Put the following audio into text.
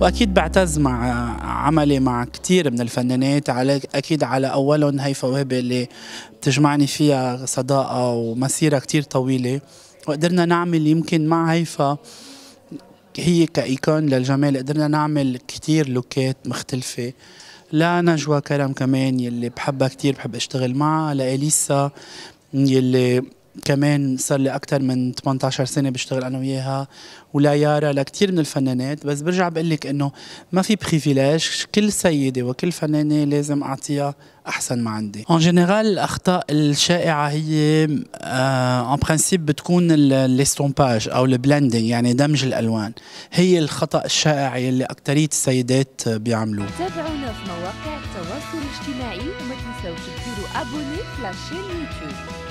وأكيد بعتز مع عملي مع كثير من الفنانات على أكيد على أولهم هيفا وهبة اللي بتجمعني فيها صداقة ومسيرة كثير طويلة. وقدرنا نعمل يمكن مع هيفا هي كايكون للجمال قدرنا نعمل كثير لوكات مختلفة. لا نجوى كرم كمان يلي بحبها كثير بحب أشتغل معها. لإليسا يلي كمان صار لي أكثر من 18 سنة بشتغل أنا وياها ولا يارا لكثير من الفنانات. بس برجع بقول لك إنه ما في privilège كل سيدة وكل فنانة لازم أعطيها أحسن ما عندي. en général الأخطاء الشائعة هي ان آه principe بتكون ال estompage أو ال blending يعني دمج الألوان. هي الخطأ الشائع يلي اكثريه السيدات بيعملوه. تابعونا في مواقع التواصل الاجتماعي وما تنسوش ديروا abonner في la chaîne يوتيوب